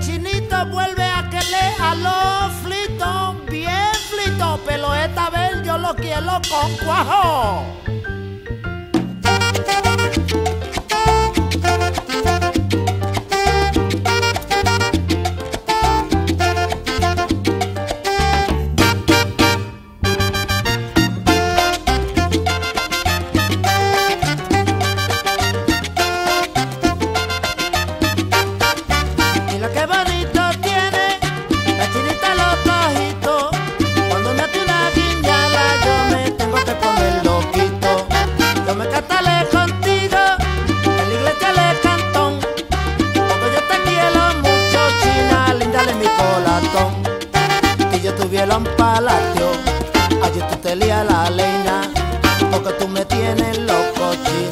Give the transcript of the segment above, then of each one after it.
Chinito vuelve a que a los flitos, bien flitos, pero esta vez yo lo quiero con cuajo. mi colatón que yo tuviera un palacio. Allí tú te lías la leina, porque tú me tienes loco, chico.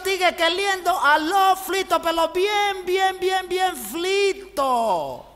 los queriendo a los fritos, pero bien, bien, bien, bien fritos.